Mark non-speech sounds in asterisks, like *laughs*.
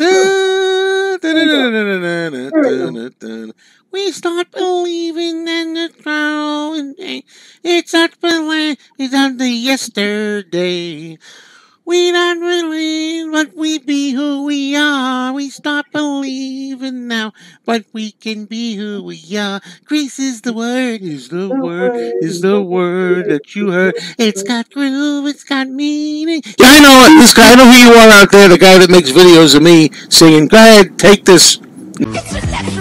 *laughs* We start believing in the throne. It's not believe it's on the yesterday. We don't believe, but we be who we are. We start believing but we can be who we are. Grease is the word, is the word, is the word that you heard. It's got groove, it's got meaning. Yeah, I know this guy. I know who you are out there. The guy that makes videos of me singing. Go ahead, take this. It's